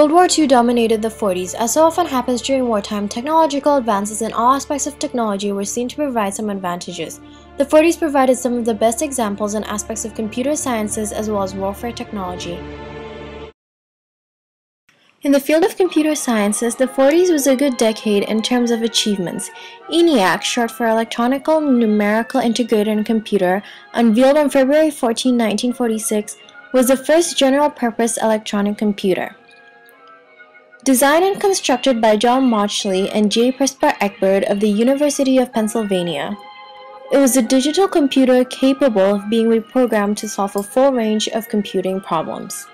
World War II dominated the 40s. As so often happens during wartime, technological advances in all aspects of technology were seen to provide some advantages. The 40s provided some of the best examples and aspects of computer sciences as well as warfare technology. In the field of computer sciences, the 40s was a good decade in terms of achievements. ENIAC, short for Electronical Numerical Integrated Computer, unveiled on February 14, 1946, was the first general-purpose electronic computer. Designed and constructed by John Mauchly and J. Presper Eckert of the University of Pennsylvania. It was a digital computer capable of being reprogrammed to solve a full range of computing problems.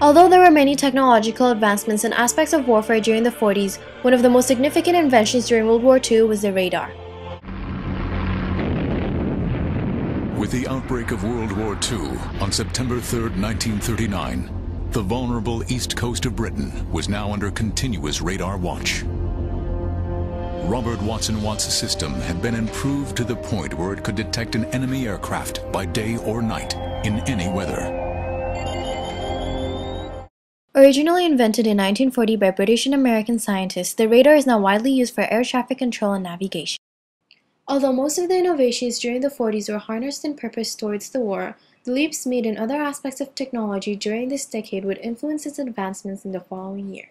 Although there were many technological advancements and aspects of warfare during the 40s, one of the most significant inventions during World War II was the radar. With the outbreak of World War II on September 3, 1939, the vulnerable east coast of Britain was now under continuous radar watch. Robert Watson Watt's system had been improved to the point where it could detect an enemy aircraft by day or night in any weather. Originally invented in 1940 by British and American scientists, the radar is now widely used for air traffic control and navigation. Although most of the innovations during the 40s were harnessed and purposed towards the war, the leaps made in other aspects of technology during this decade would influence its advancements in the following years.